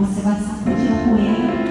Você vai sacudir a poeira.